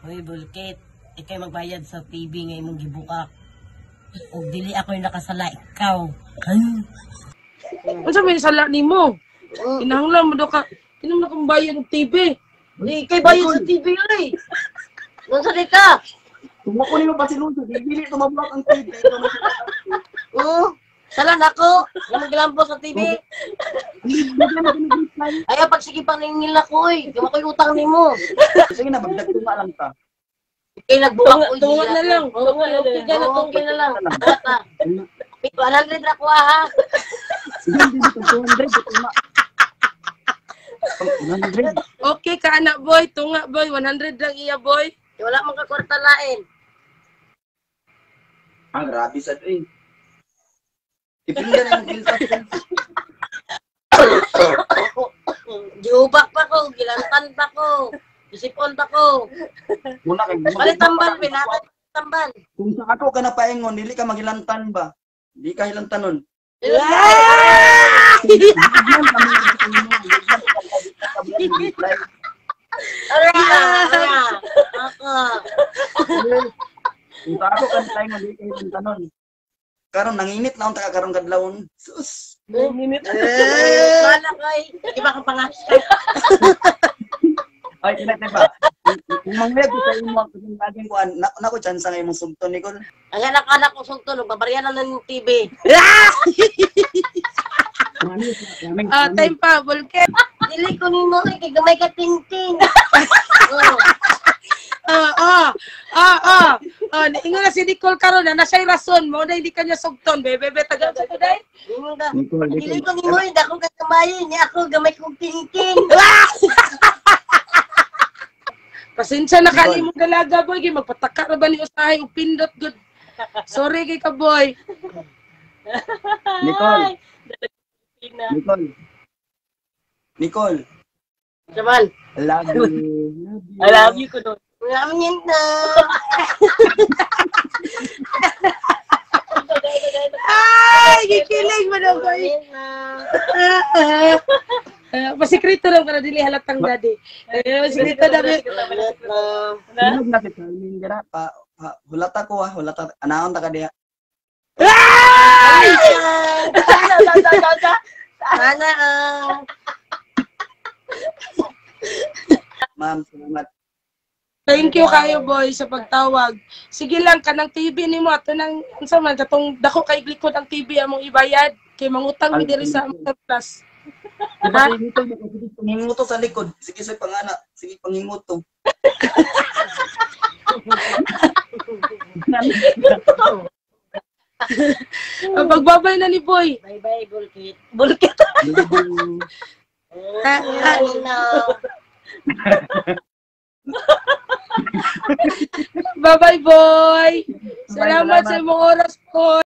Hoy, Bulkit. Ikay magbayad sa TV nga imong gibukak. O dili ako yung nakasala ikaw. Ay, Unsa may sala nimo? Kinahanglan mo daw ka kinahanglan kang bayad ng TV. Di kay bayan sa TV ay. Nung sa ka? Kung ako nimo pa silunso, dili tumabulak ang TV. Oo. Sala na ko. Yung maglampo sa TV. Ayaw pag sige pang ningil na ko eh. Gawa ko yung utang nimo. Sige na, magdagtuma lang ta. Kay nagbuwak ko. Tunga na lang. Ka na. Okay na lang. Bata. 100 na ko ha. Sige, hindi dito, 200, dagtuma. 100. Okay ka anak boy, tunga boy, 100 lang iya boy. Wala mong kakwarta lain. Ah, grabe sa drink. Ipinda na yung filter. Jubak pa ko. Gilantan pa ko. Isipon pa ko. Muna kay Balik tambal. Pinatay tambal. Kung sa ako ka napaingon, dili ka maghilantan ba? Di ka hilantanon. Ara! Ara! Ako. Kung sa ako ka napaingon, di ka hilantanon. Karon nanginit na unta ka karon kadlawon. Sus. Minute. Eh! Mana kay. Iba ka pangasya. Ay, kinat ba? Kung mangyayad ko sa imo kung laging ko na nako chance nga imong sugton Nicole. Ang anak-anak ko sugto, nagbabarya na ng TV. Ah, time pa, Bulke. Dili ko ni mo kay gamay ka tingting. Oh. Ah, ah, ah, ah. Ah, ingon na si Nicole karon na nasa'y rason mo na hindi kanya sugton, bebe, bebe, tagal sa kuday. Dili ka. Nicole, Dili ko mo, hindi ako kakamay. Ni ako gamay kong tingting. Pasensya na kani mo dalaga boy, kay magpataka ra ba ni usahay og pindot good. Sorry kay ka boy. Nicole. Nicole. Nicole. Saman. I love you. I love you ko doon. Ngamin na. Ay, gikilig mo daw boy. Ngamin na. Ah, Masikreto lang para dili halatang daddy. Eh, masikreto na be. Ngamin na. Sunog na kita. Hindi na pa. pa- Hulata ko ah. Hulata. Anaon ta ka diha. Sana ang Ma'am, salamat. Thank you kayo boy sa pagtawag. Sige lang kanang TV nimo ato nang unsa man katong dako kay likod ang TV among ibayad kay mangutang mi diri sa among plus. Diba? Sige, panginguto sa likod. Sige sa pangana. Sige, panginguto. Ah, Pagbabay na ni boy. Bye-bye, Bulkit. Bulkit. Na. Bye-bye boy. Salamat sa imong oras boy.